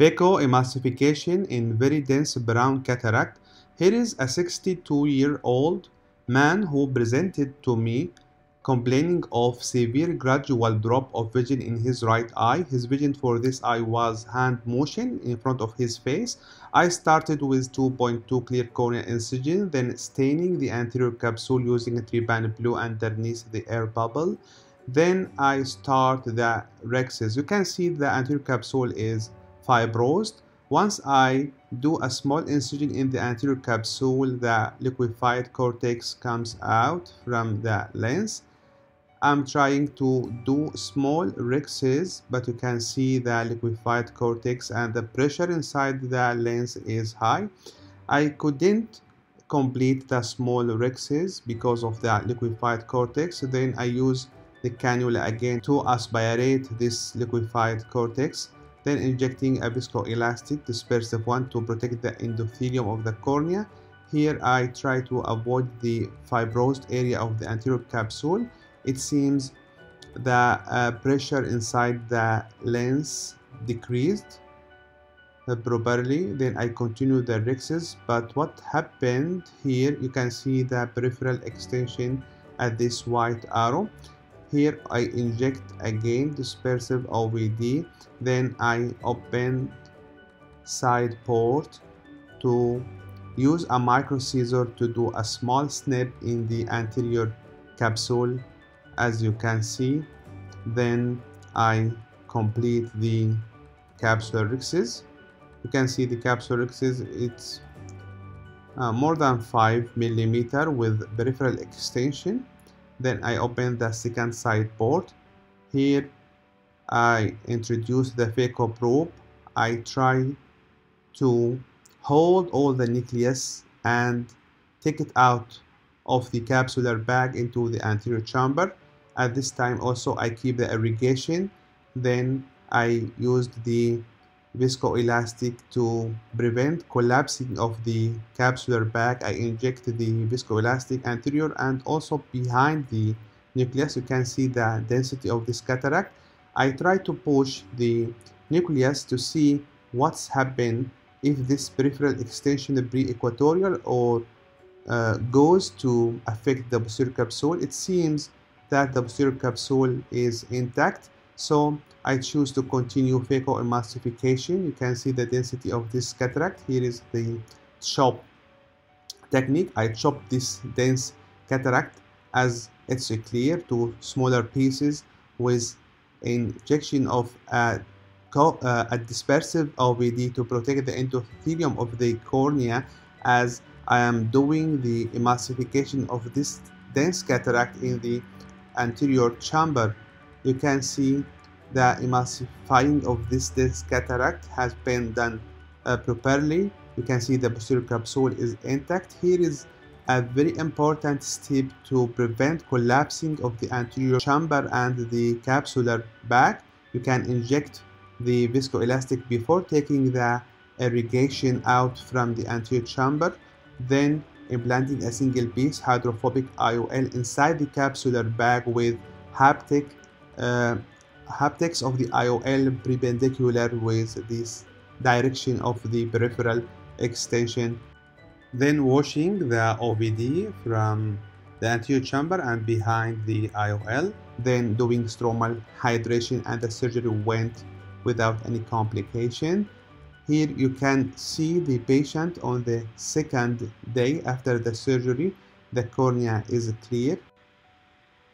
Phacoemulsification in very dense brown cataract. Here is a 62-year-old man who presented to me complaining of severe gradual drop of vision in his right eye. His vision for this eye was hand motion in front of his face. I started with 2.2 clear corneal incision, then staining the anterior capsule using a trypan blue underneath the air bubble. Then I start the rhexis. You can see the anterior capsule is fibrosed. Once I do a small incision in the anterior capsule, the liquefied cortex comes out from the lens. I'm trying to do small rhexis, but you can see the liquefied cortex and the pressure inside the lens is high. I couldn't complete the small rhexis because of the liquefied cortex. Then I use the cannula again to aspirate this liquefied cortex then injecting a viscoelastic dispersive one to protect the endothelium of the cornea. Here I try to avoid the fibrosed area of the anterior capsule. It seems the uh, pressure inside the lens decreased properly. Then I continue the rhexis. But what happened here, you can see the peripheral extension at this white arrow here I inject again dispersive OVD then I open side port to use a micro scissor to do a small snip in the anterior capsule as you can see. Then I complete the capsular rhexis you can see the capsular rhexis it's uh, more than 5 millimeter with peripheral extension then I open the second side port here I introduce the phaco probe. I try to hold all the nucleus and take it out of the capsular bag into the anterior chamber. At this time also I keep the irrigation. Then I used the viscoelastic to prevent collapsing of the capsular bag. I inject the viscoelastic anterior and also behind the nucleus. You can see the density of this cataract. I try to push the nucleus to see what's happened if this peripheral extension pre-equatorial or uh, goes to affect the posterior capsule. It seems that the posterior capsule is intact so I choose to continue phacoemulsification. You can see the density of this cataract. Here is the chop technique. I chop this dense cataract as it's clear to smaller pieces with injection of a, uh, a dispersive OVD to protect the endothelium of the cornea as I am doing the emulsification of this dense cataract in the anterior chamber you can see the emulsifying of this dense cataract has been done uh, properly. You can see the posterior capsule is intact. Here is a very important step to prevent collapsing of the anterior chamber and the capsular bag you can inject the viscoelastic before taking the irrigation out from the anterior chamber then implanting a single piece hydrophobic IOL inside the capsular bag with haptic Uh, haptics of the IOL perpendicular with this direction of the peripheral extension then washing the OVD from the anterior chamber and behind the IOL then doing stromal hydration and the surgery went without any complication. Here you can see the patient on the second day after the surgery. The cornea is clear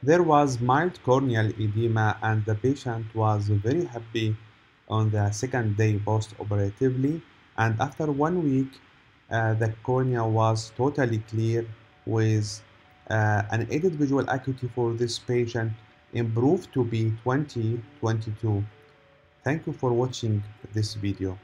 there was mild corneal edema and the patient was very happy on the second day post-operatively. And after one week uh, the cornea was totally clear with uh, an aided visual acuity for this patient improved to be 20 22 thank you for watching this video